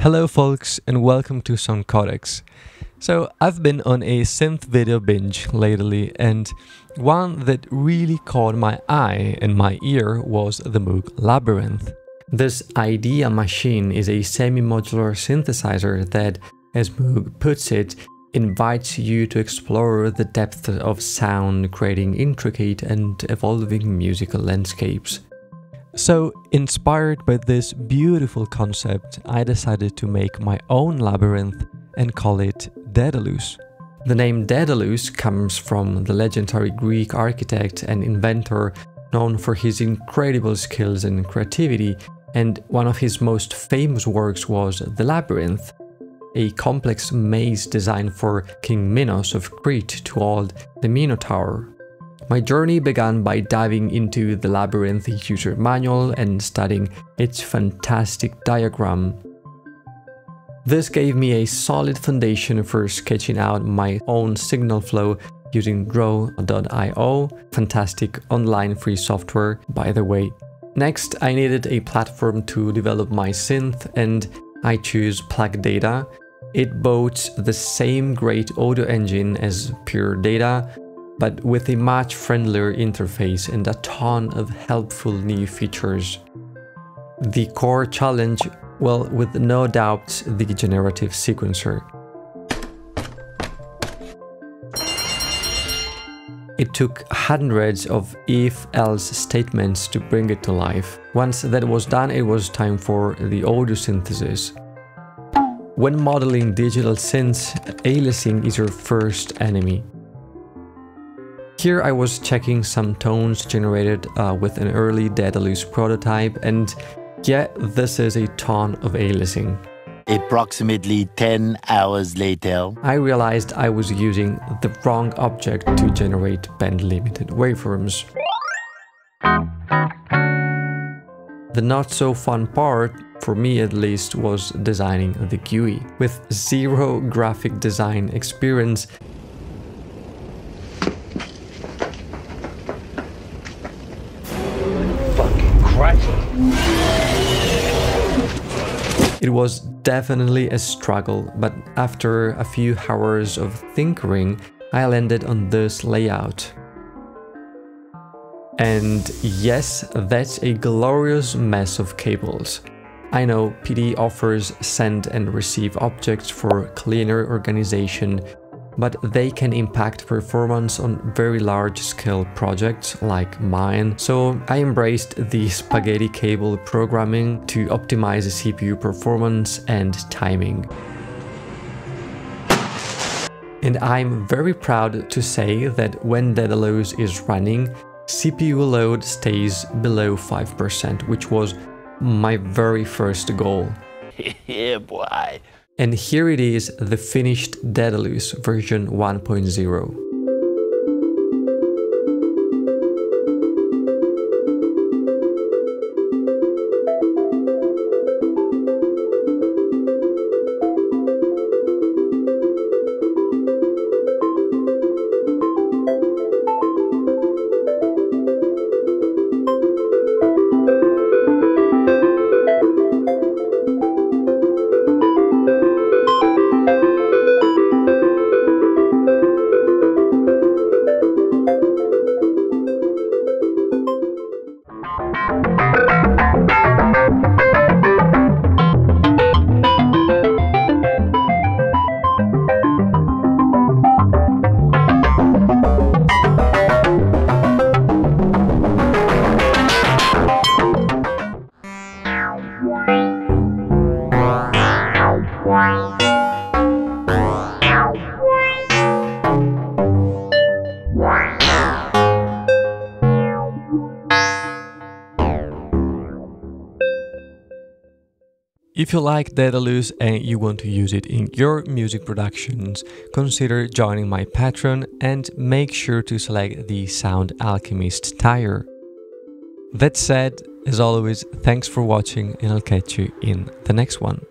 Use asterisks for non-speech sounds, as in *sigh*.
Hello folks and welcome to Sound Codex. So I've been on a synth video binge lately and one that really caught my eye and my ear was the Moog Labyrinth. This idea machine is a semi-modular synthesizer that, as Moog puts it, invites you to explore the depth of sound, creating intricate and evolving musical landscapes. So, inspired by this beautiful concept, I decided to make my own labyrinth and call it Daedalus. The name Daedalus comes from the legendary Greek architect and inventor known for his incredible skills and creativity, and one of his most famous works was The Labyrinth, a complex maze designed for King Minos of Crete to hold the Minotaur. My journey began by diving into the Labyrinth user manual and studying its fantastic diagram. This gave me a solid foundation for sketching out my own signal flow using Draw.io, fantastic online free software, by the way. Next, I needed a platform to develop my synth and I choose plugdata. It boasts the same great audio engine as Pure Data, but with a much friendlier interface and a ton of helpful new features. The core challenge, well, with no doubt, the generative sequencer. It took hundreds of if-else statements to bring it to life. Once that was done, it was time for the audio synthesis. When modeling digital synths, aliasing is your first enemy. Here I was checking some tones generated uh, with an early Daedalus prototype and yeah, this is a ton of aliasing. Approximately 10 hours later, I realized I was using the wrong object to generate band-limited waveforms. The not so fun part, for me at least, was designing the GUI. With zero graphic design experience, It was definitely a struggle, but after a few hours of tinkering, I landed on this layout. And yes, that's a glorious mess of cables. I know PD offers send and receive objects for cleaner organization, but they can impact performance on very large scale projects like mine. So I embraced the spaghetti cable programming to optimize the CPU performance and timing. And I'm very proud to say that when Daedalus is running, CPU load stays below 5%, which was my very first goal. *laughs* yeah boy. And here it is, the finished Daedalus version 1.0. If you like Daedalus and you want to use it in your music productions, consider joining my Patreon and make sure to select the Sound Alchemist tier. That said, as always, thanks for watching and I'll catch you in the next one.